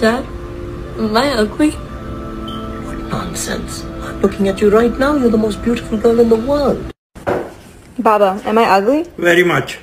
Dad, am I ugly? What Nonsense. I'm looking at you right now. You're the most beautiful girl in the world. Baba, am I ugly? Very much.